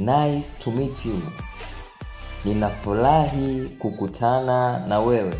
nice to meet you. Ninafurahi kukutana na wewe.